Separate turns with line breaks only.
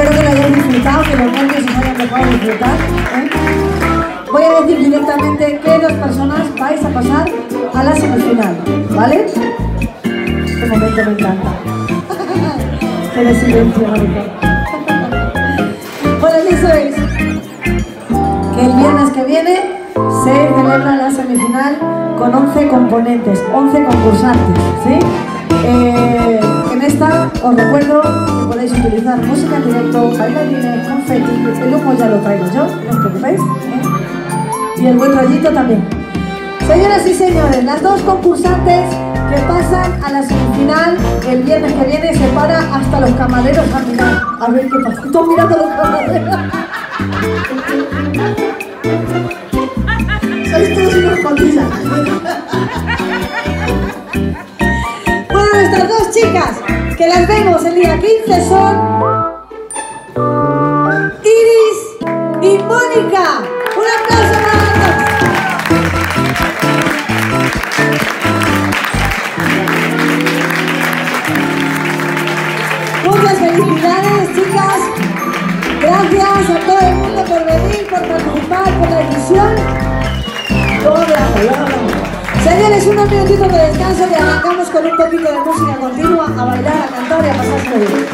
Espero que lo hayáis disfrutado, que los nervios os hayan dejado disfrutar. ¿eh? Voy a decir directamente qué dos personas vais a pasar a la semifinal, ¿vale? Este momento me encanta. Qué de silencio. Bueno, eso es que el viernes que viene se celebra la semifinal con 11 componentes, 11 concursantes, ¿sí? Eh, en esta os recuerdo que podéis utilizar música en directo, bailarines, confeti, el humo ya lo traigo yo, no os preocupéis, ¿eh? y el buen rollito también. Señoras y señores, las dos concursantes que pasan a la semifinal el viernes que viene se para hasta los camareros a mirar. A ver qué pasa. Estoy mirando los camareros. Sois todos unos cotillas. Bueno, nuestras dos chicas que las vemos el día 15 son Iris y Mónica. Un aplauso para las. Muchas felicidades, chicas. Gracias a todo el mundo por venir, por participar, por la edición. Señores, unos minutitos de descanso y arrancamos con un poquito de música continua, a bailar, a cantar y a pasar bien.